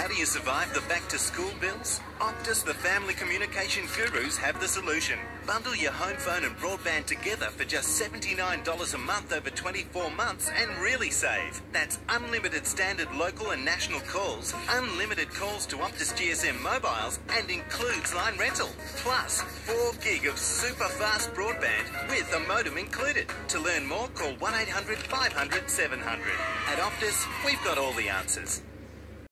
How do you survive the back to school bills? Optus, the family communication gurus, have the solution. Bundle your home phone and broadband together for just $79 a month over 24 months and really save. That's unlimited standard local and national calls, unlimited calls to Optus GSM mobiles, and includes line rental. Plus, 4 gig of super fast broadband with a modem included. To learn more, call 1 800 500 700. At Optus, we've got all the answers.